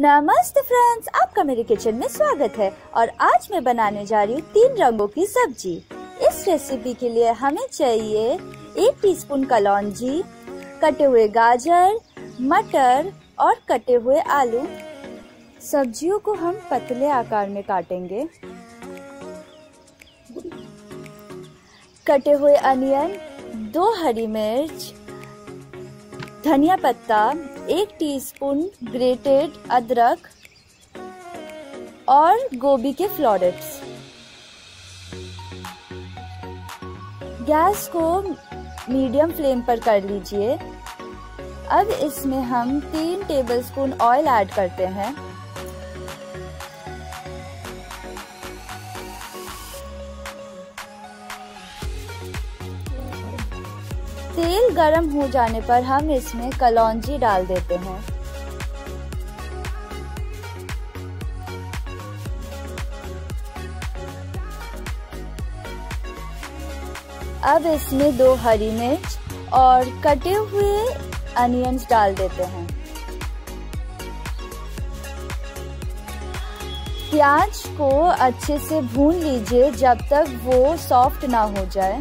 नमस्ते फ्रेंड्स, आपका मेरे किचन में स्वागत है और आज मैं बनाने जा रही हूँ तीन रंगों की सब्ज़ी। इस रेसिपी के लिए हमें चाहिए एक टीस्पून कलौंजी, कटे हुए गाजर, मटर और कटे हुए आलू। सब्जियों को हम पतले आकार में काटेंगे। कटे हुए अनियन, दो हरी मिर्च, धनिया पत्ता एक टीस्पून ग्रेटेड अदरक और गोभी के फ्लोरेट्स गैस को मीडियम फ्लेम पर कर लीजिए. अब इसमें हम तीन टेबलस्पून ऑयल ऐड करते हैं. तेल गरम हो जाने पर हम इसमें कलौंजी डाल देते हैं। अब इसमें दो हरी मिर्च और कटे हुए अनियंस डाल देते हैं। प्याज को अच्छे से भून लीजिए जब तक वो सॉफ्ट ना हो जाए।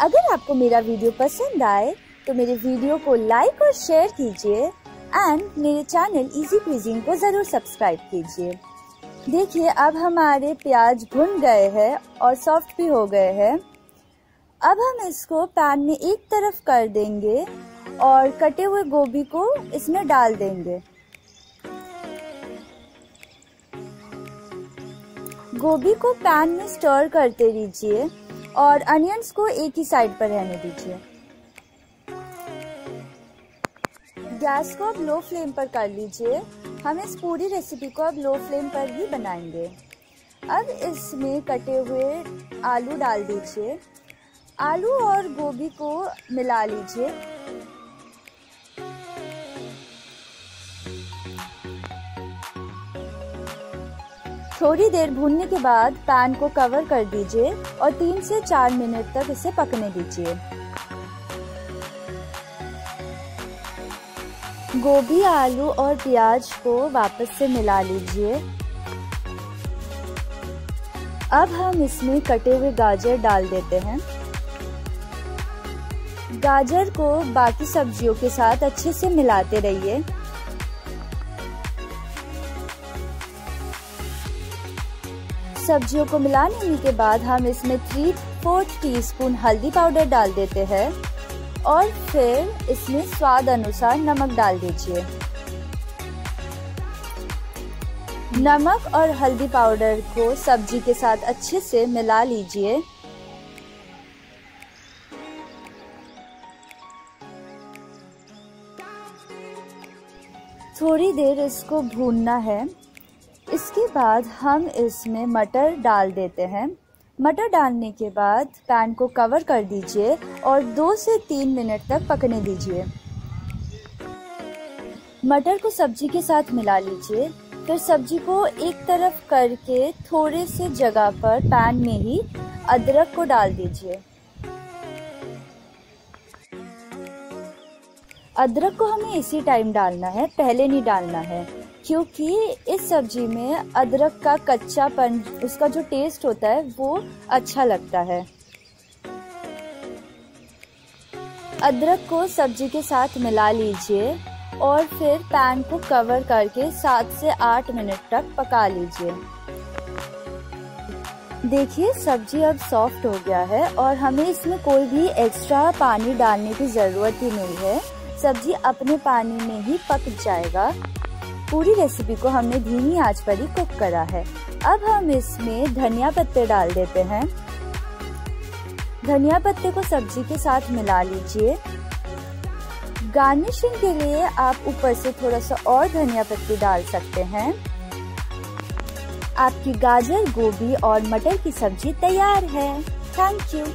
अगर आपको मेरा वीडियो पसंद आए तो मेरे वीडियो को लाइक और शेयर कीजिए एंड मेरे चैनल इजी क्विजिंग को ज़रूर सब्सक्राइब कीजिए। देखिए, अब हमारे प्याज भुन गए हैं और सॉफ्ट भी हो गए हैं। अब हम इसको पैन में एक तरफ़ कर देंगे और कटे हुए गोभी को इसमें डाल देंगे। गोभी को पैन में स्टर करते रहिए। और अनियंस को एक ही साइड पर रहने दीजिए। गैस को अब लो फ्लेम पर कर लीजिए। हम इस पूरी रेसिपी को अब लो फ्लेम पर ही बनाएँगे। अब इसमें कटे हुए आलू डाल दीजिए। आलू और गोभी को मिला लीजिए। थोड़ी देर भूनने के बाद पैन को कवर कर दीजिए और तीन से चार मिनट तक इसे पकने दीजिए। गोभी, आलू और प्याज को वापस से मिला लीजिए। अब हम इसमें कटे हुए गाजर डाल देते हैं। गाजर को बाकी सब्जियों के साथ अच्छे से मिलाते रहिए। सब्जियों को मिला लेने के बाद हम इसमें थ्री फोर्थ टी स्पून हल्दी पाउडर डाल देते हैं और फिर इसमें स्वाद अनुसार नमक डाल दीजिए। नमक और हल्दी पाउडर को सब्ज़ी के साथ अच्छे से मिला लीजिए। थोड़ी देर इसको भूनना है। इसके बाद हम इसमें मटर डाल देते हैं। मटर डालने के बाद पैन को कवर कर दीजिए और दो से तीन मिनट तक पकने दीजिए। मटर को सब्ज़ी के साथ मिला लीजिए। फिर सब्ज़ी को एक तरफ़ करके थोड़े से जगह पर पैन में ही अदरक को डाल दीजिए। अदरक को हमें इसी टाइम डालना है, पहले नहीं डालना है। क्योंकि इस सब्ज़ी में अदरक का कच्चापन उसका जो टेस्ट होता है, वो अच्छा लगता है। अदरक को सब्ज़ी के साथ मिला लीजिए और फिर पैन को कवर करके सात से आठ मिनट तक पका लीजिए। देखिए, सब्ज़ी अब सॉफ्ट हो गया है और हमें इसमें कोई भी एक्स्ट्रा पानी डालने की ज़रूरत ही नहीं है। सब्ज़ी अपने पानी में ही पक जाएगा। पूरी रेसिपी को हमने धीमी आँच पर ही कुक करा है। अब हम इसमें धनिया पत्ते डाल देते हैं। धनिया पत्ते को सब्ज़ी के साथ मिला लीजिए। गार्निशिंग के लिए आप ऊपर से थोड़ा सा और धनिया पत्ती डाल सकते हैं। आपकी गाजर, गोभी और मटर की सब्ज़ी तैयार है। Thank you